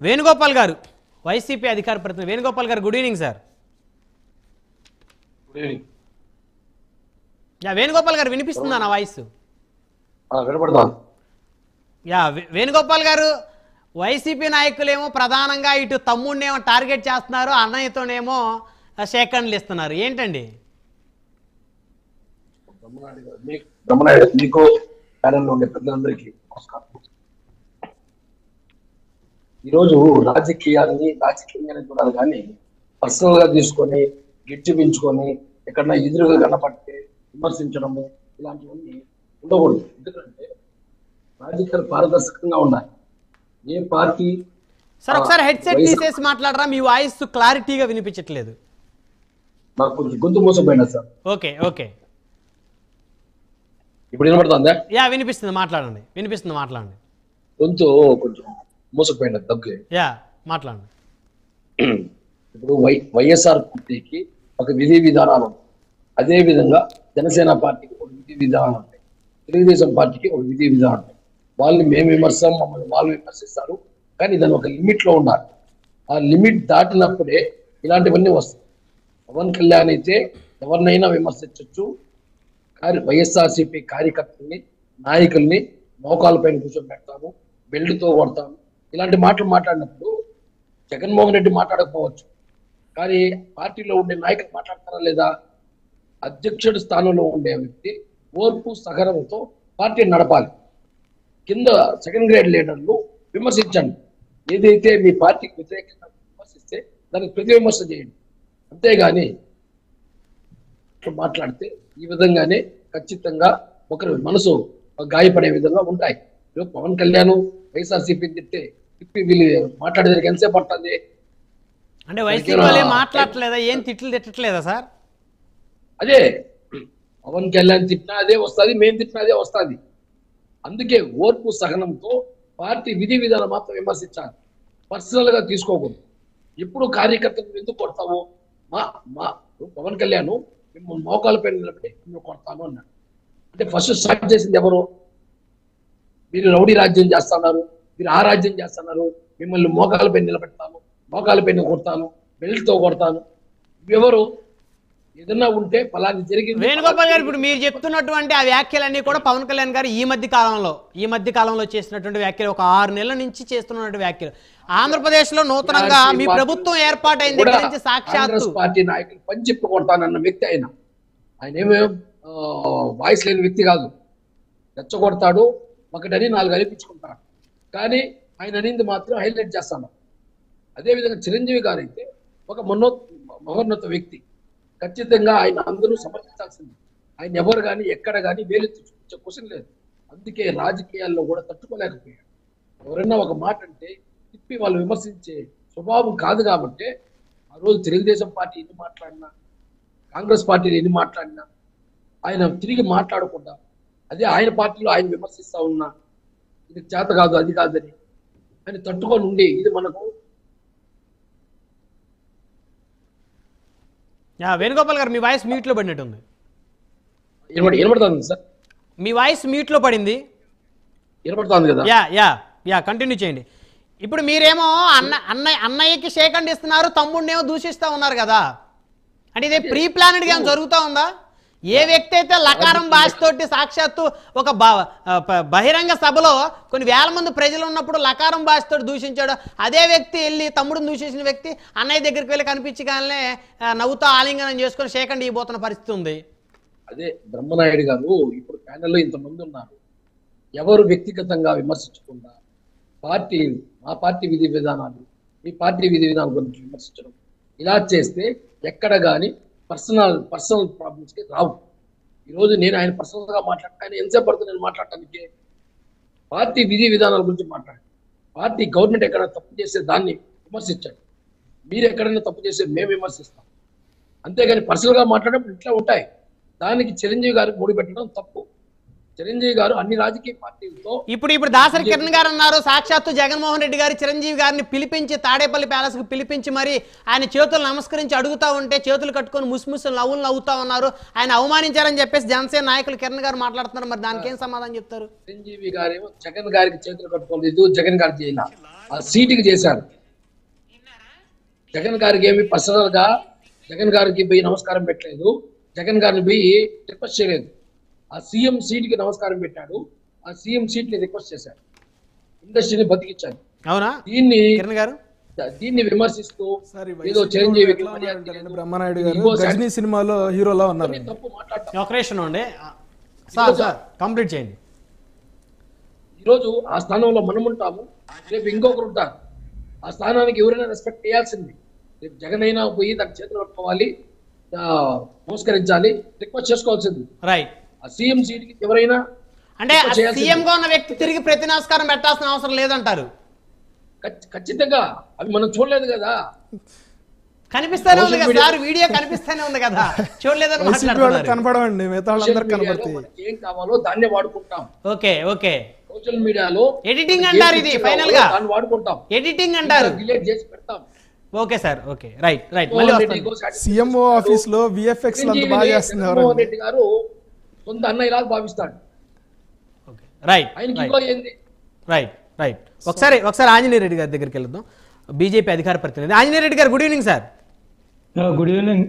వేణుగోపాల్ గారు వైసీపీ అధికార ప్రతినిధి. వేణుగోపాల్ గారు good evening sir yeah Venugopal గారు వినిపిస్తుందా నా వాయిస్ యా వేణుగోపాల్ గారు వైసీపీ నాయకులేమో ప్రధానంగా ఇటు తమ్ముడినేమో టార్గెట్ చేస్తున్నారు అన్నయ్యతోనేమో సేకరణలు ఇస్తున్నారు. ఏంటండి? మీకు ఉండే పెద్దలందరికీ నమస్కారం. ఈరోజు రాజకీయాలని రాజకీయాన్ని చూడాలి కానీ పర్సనల్గా తీసుకొని గిట్టి పెంచుకొని ఎక్కడన్నా ఎదురుగా కనపడితే విమర్శించడము ఇలాంటివన్నీ ఉండకూడదు. ఎందుకంటే రాజకీయాలు పారదర్శకంగా ఉండాలి ఏ పార్టీ సార్ ఒకసారి హెడ్సెట్ తీసేసి మాట్లాడరా? మీ వాయిస్ క్లారిటీగా వినిపించట్లేదు. నాకు కొంచెం గొంతు మోసపోయినా సార్. Okay okay. ఇప్పుడు వినపడుతుందా? యా వినిపిస్తుంది. మాట్లాడండి. వినిపిస్తుంది మాట్లాడండి. గొంతు కొంచెం మోసపోయిన దగ్గే. యా మాట్లాడండి ఇప్పుడు వై వైఎస్ఆర్ పార్టీకి ఒక విధి విధానాలు ఉంటాయి అదే విధంగా జనసేన పార్టీకి ఒక విధి విధానాలు ఉంటాయి తెలుగుదేశం పార్టీకి ఒక విధి విధానం ఉంటాయి వాళ్ళని మేము విమర్శం మమ్మల్ని వాళ్ళు విమర్శిస్తారు. కానీ దాని ఒక లిమిట్లో ఉండాలి. ఆ లిమిట్ దాటినప్పుడే ఇలాంటివన్నీ వస్తాయి. పవన్ కళ్యాణ్ అయితే ఎవరినైనా విమర్శించవచ్చు కార్య వైఎస్ఆర్సీపీ కార్యకర్తల్ని నాయకుల్ని మోకాలపైన కూర్చోబెడతాము బెల్ట్తో కొడతాము. ఇలాంటి మాటలు మాట్లాడినప్పుడు జగన్మోహన్ రెడ్డి మాట్లాడకపోవచ్చు. కానీ పార్టీలో ఉండే నాయకులు మాట్లాడతారా లేదా? అధ్యక్షుడి స్థానంలో ఉండే వ్యక్తి ఓర్పు సహనంతో పార్టీని నడపాలి. కింద సెకండ్ గ్రేడ్ లీడర్లు విమర్శించండి. ఏదైతే మీ పార్టీకి వ్యతిరేకంగా విమర్శిస్తే దానికి ప్రతి విమర్శ చేయండి. అంతేగాని మాట్లాడితే ఈ విధంగానే ఖచ్చితంగా ఒకరి మనసు గాయపడే విధంగా ఉంటాయి. పవన్ కళ్యాణ్ వైఎస్ఆర్సీపీ తిట్టే తిప్పి వీళ్ళు మాట్లాడేదానికి ఎంతసేపు పడుతుంది? అంటే వైసీపీ మాట్లాడట్లేదా? ఏం తిట్లు తిట్టట్లేదా సార్? అదే పవన్ కళ్యాణ్ తిట్టినా అదే వస్తుంది మేము తిట్టినా అదే వస్తుంది. అందుకే ఓర్పు సహనంతో పార్టీ విధి విధానం మాత్రం విమర్శించాలి. పర్సనల్గా తీసుకోకూడదు. ఎప్పుడు కార్యకర్తలు ఎందుకు కొడతావు? మా మా పవన్ కళ్యాణ్ మిమ్మల్ని మోకాలపై నిలబెట్టి మేము కొడతాను అన్నాడు. అంటే ఫస్ట్ స్టార్ట్ చేసింది ఎవరు? మీరు రౌడీ రాజ్యం చేస్తున్నారు మీరు ఆ రాజ్యం చేస్తున్నారు మిమ్మల్ని మోకాలపై నిలబెడతాను మోకాలపై కొడతాను బెల్ట్తో కొడతాను. ఎవరు ఏదన్నా ఉంటే ఫలాన్ని జరిగింది వేణుగోపాల్ గారు ఇప్పుడు మీరు చెప్తున్నటువంటి ఆ వ్యాఖ్యలన్నీ కూడా పవన్ కళ్యాణ్ గారు ఈ మధ్య కాలంలో ఈ మధ్య కాలంలో చేసినటువంటి వ్యాఖ్యలు ఒక ఆరు నెలల నుంచి చేస్తున్నటువంటి వ్యాఖ్యలు. ఆంధ్రప్రదేశ్లో నూతనంగా మీ ప్రభుత్వం ఏర్పాటైన దగ్గర కూడా నుంచి సాక్షాత్తు. పార్టీ నాయకులు పని చెప్పి కొడతానన్న వ్యక్తి ఆయన. ఆయన ఏమో వాయిస్ లేని వ్యక్తి కాదు. రెచ్చగొడతాడు ఒకటని నాలుగు అనిపించుకుంటాడు కానీ ఆయన అనింది మాత్రం హైలైట్ చేస్తాను. అదేవిధంగా చిరంజీవి గారు అయితే ఒక మన్నో మహోన్నత వ్యక్తి. ఖచ్చితంగా ఆయన అందరూ సమర్థించాల్సింది. ఆయన ఎవరు కానీ ఎక్కడ కానీ వేలెత్తి చూపించే క్వశ్చన్ లేదు. అందుకే రాజకీయాల్లో కూడా తట్టుకోలేకపోయాడు. ఎవరైనా ఒక మాట అంటే తిప్పి వాళ్ళు విమర్శించే స్వభావం కాదు కాబట్టి ఆ రోజు తెలుగుదేశం పార్టీ ఎన్ని మాట్లాడినా కాంగ్రెస్ పార్టీని ఎన్ని మాట్లాడినా ఆయన తిరిగి మాట్లాడకుండా అదే ఆయన పార్టీలో ఆయన విమర్శిస్తా ఉన్నా ఇది చేత కాదు అది కాదని ఆయన తట్టుకొని ఉండి ఇది మనకు యా, వేణుగోపాల్ గారు మీ వాయిస్ మ్యూట్లో పడినట్టుంది. వినబడి వినబడుతుంది సార్. మీ వాయిస్ మ్యూట్లో పడింది. వినబడుతుంది కదా. యా యా యా కంటిన్యూ చేయండి. ఇప్పుడు మీరేమో అన్న అన్నయ్య అన్నయ్యకి షేక్ హ్యాండ్ ఇస్తున్నారు తమ్ముడినేమో దూషిస్తా ఉన్నారు కదా. అంటే ఇదే ప్రీ ప్లానెడ్గా జరుగుతూ ఉందా? ఏ వ్యక్తి అయితే లకారం భాషతోటి సాక్షాత్తు ఒక బహిరంగ సభలో కొన్ని వేల మంది ప్రజలు ఉన్నప్పుడు లకారం భాషతోటి దూషించాడు. అదే వ్యక్తి వెళ్ళి తమ్ముడిని దూషించిన వ్యక్తి అన్నయ్య దగ్గరికి వెళ్ళి కనిపించగానే నవ్వుతూ ఆలింగనం చేసుకొని హ్యాండ్ ఇవ్వబోతున్న పరిస్థితి ఉంది. అదే బ్రహ్మనాయుడు గారు ఇప్పుడు ప్యానెల్లో ఇంతమంది ఉన్నారు. ఎవరు వ్యక్తిగతంగా విమర్శించకుండా పార్టీ మా పార్టీ విధి విధానాలు మీ పార్టీ విధి విధానాల గురించి విమర్శించడం ఇలా చేస్తే ఎక్కడ కానీ పర్సనల్ పర్సనల్ ప్రాబ్లమ్స్కి రావు. ఈరోజు నేను ఆయన పర్సనల్గా మాట్లాడటం ఆయన ఎంతసేపు పడుతుంది నేను మాట్లాడటానికి. పార్టీ విధి విధానాల గురించి మాట్లాడాను. పార్టీ గవర్నమెంట్ ఎక్కడ తప్పు చేసే దాన్ని విమర్శించండి. మీరు ఎక్కడైనా తప్పు చేస్తే మేము విమర్శిస్తాం. అంతేగాని పర్సనల్గా మాట్లాడేప్పుడు ఇట్లా ఉంటాయి. దానికి చిరంజీవి గారికి ముడిపెట్టడం తప్పు. చిరంజీవి గారు అన్ని రాజకీయ పార్టీలతో ఇప్పుడు ఇప్పుడు దాసరి కిరణ్ గారు అన్నారు సాక్షాత్తు జగన్మోహన్ రెడ్డి గారు చిరంజీవి గారిని పిలిపించి తాడేపల్లి ప్యాలెస్కు పిలిపించి మరి ఆయన చేతులు నమస్కరించి అడుగుతా ఉంటే చేతులు కట్టుకొని ముసిముసి నవ్వులు నవ్వుతా ఉన్నారు. ఆయన అవమానించారని చెప్పేసి జనసేన నాయకులు కిరణ్ గారు మాట్లాడుతున్నారు. మరి దానికి ఏం సమాధానం చెప్తారు? చిరంజీవి గారేమో జగన్ గారికి చేతులు కట్టుకోలేదు జగన్ గారు చేయాల. ఆ సీటుకి చేశారు. జగన్ గారికి ఏమి పర్సనల్గా జగన్ గారికి పోయి నమస్కారం పెట్టలేదు. జగన్ గారిని పోయి రిక్వెస్ట్ చేయలేదు. ఆ సీఎం సీట్కి నమస్కారం పెట్టాడు. ఆ సీఎం సీట్ని రిక్వెస్ట్ చేశాడు. ఇండస్ట్రీని బతికించాడు అవునా? దీన్ని కిరణ్ గారు? దీన్ని విమర్శిస్తూ ఏదో చేయలేదు. బ్రహ్మనాయుడు గారు గజనీ సినిమాలో హీరోలా ఉన్నారు. తప్పు మాట్లాడతాం. ఉండి సార్ సార్ కంప్లీట్ చేయండి. ఈరోజు ఆ స్థానంలో మనం ఉంటాము. రేపు ఇంకొకరు ఉంటారు. ఆ స్థానానికి ఎవరైనా రెస్పెక్ట్ చేయాల్సింది. రేపు జగన్ అయినా పోయి దాని చేతులు పట్టుకోవాలి. నమస్కరించాలి రిక్వెస్ట్ చేసుకోవాల్సింది. రైట్ సీఎం సీట్కి ఎవరైనా అంటే. సీఎం గా ఉన్న వ్యక్తి తిరిగి ప్రతి నమస్కారం పెట్టాల్సిన అవసరం లేదంటారు. ఖచ్- ఖచ్చితంగా. అవి మనం చూడలేదు కదా. కనిపిస్తానే ఉంది కదా సార్ వీడియో కనిపిస్తానే ఉంది కదా. చూడలేదని మాట్లాడుతున్నారు. కనపడవండి మిగతా కనపడతాయి. మనకి ఏం కావాలో దాన్నే వాడుకుంటాం. Okay okay. సోషల్ మీడియాలో ఎడిటింగ్ అంటారు ఇది ఫైనల్గా దాన్ని వాడుకుంటాం. ఎడిటింగ్ అంటారు. డిలీట్ చేసి పెడతాం. Okay sir okay. Right right. మళ్ళీ సీఎంఓ ఆఫీస్లో విఎఫ్ఎక్స్ అంత బాగా గారు సొంత అన్నయ్యలాగా భావిస్తాడు. ఓకే రైట్ ఆయనకి రైట్ ఇంకో ఏంది? రైట్ రైట్ ఒకసారి ఒకసారి ఆంజనేయ రెడ్డి గారి దగ్గరికి వెళ్దాం. బీజేపీ అధికార ప్రతినిధి. ఆంజనేయ రెడ్డి గారు good evening sir good evening